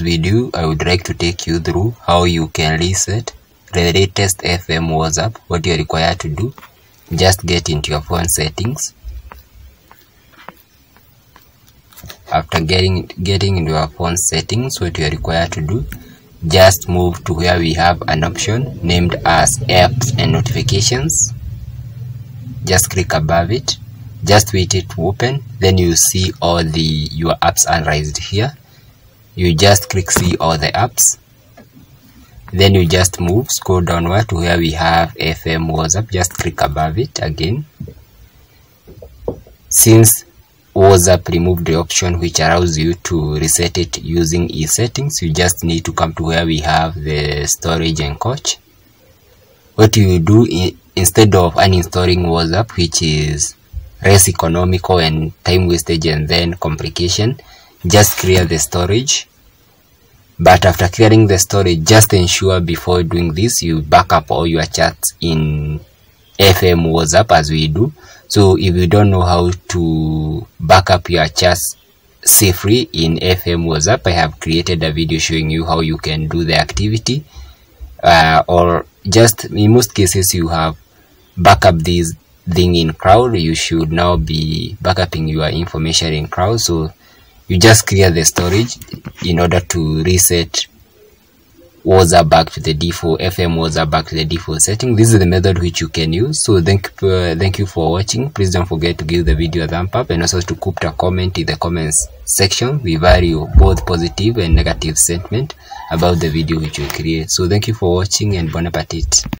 this video I would like to take you through how you can reset. The latest FM WhatsApp what you are required to do. Just get into your phone settings. After getting getting into your phone settings what you are required to do just move to where we have an option named as apps and notifications. Just click above it. Just wait it to open. Then you see all the your apps analyzed here you just click see all the apps. Then you just move scroll downward to where we have fm whatsapp. Just click above it again. Since whatsapp removed the option which allows you to reset it using e-settings you just need to come to where we have the storage and cache what you do in, instead of uninstalling whatsapp which is less economical and time wastage and then complication just clear the storage but after clearing the storage just ensure before doing this you back up all your chats in fm whatsapp as we do. So if you don't know how to back up your chats safely in fm whatsapp i have created a video showing you how you can do the activity. Uh, or just in most cases you have backup this thing in crowd. You should now be backupping your information in crowd. So you just clear the storage in order to reset WhatsApp back to the default FM WhatsApp back to the default setting. This is the method which you can use. So thank uh, thank you for watching. Please don't forget to give the video a thumb up and also to put a comment in the comments section. We value both positive and negative sentiment about the video which you create. So thank you for watching and bon appetit.